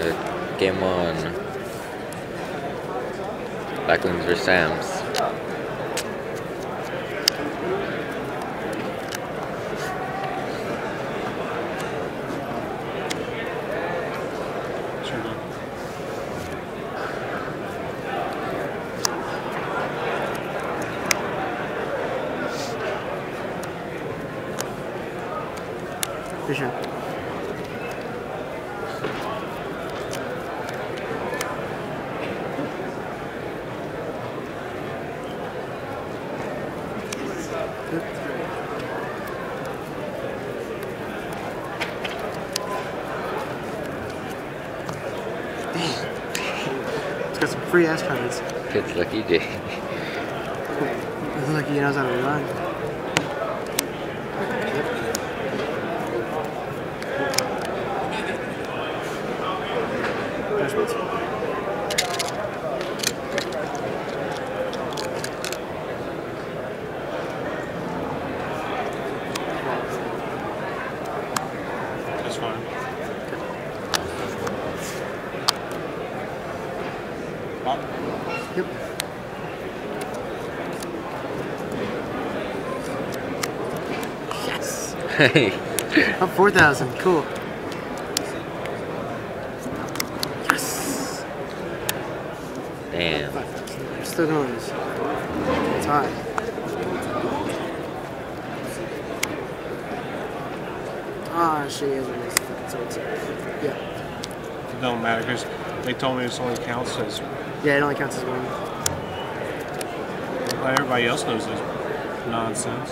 Uh, game one. Blackwings vs Sam's. Sure It's got some free ass cards. It's Lucky J. It's like he knows how to run. There's what's- That's fine. Pop. Yep. Yes. Hey. Up 4,000. Cool. Yes. Damn. 5,000. I'm still going. It's high. Ah, shit, he has a nice fucking. Yeah. It don't matter because they told me this only counts as Yeah, it only counts as one. well, everybody else knows this nonsense.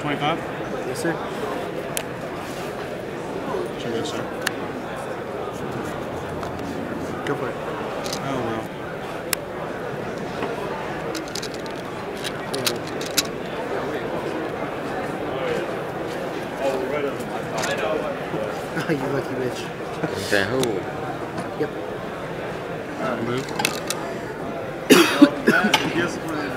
25? Yes, sir. Sure, yes, sir. Go for it. Oh, well. Oh, you lucky bitch. Okay, who? Yep. Uh, Move.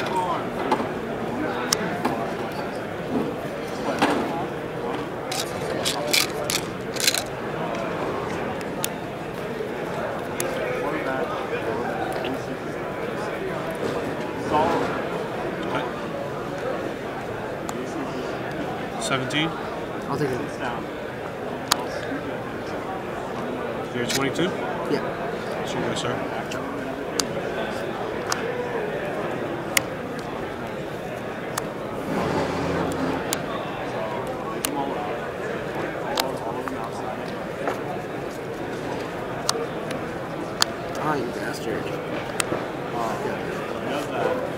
17? I'll take it. You're 22? Yeah. Sure, yes, sir. Ah, you bastard. Yeah.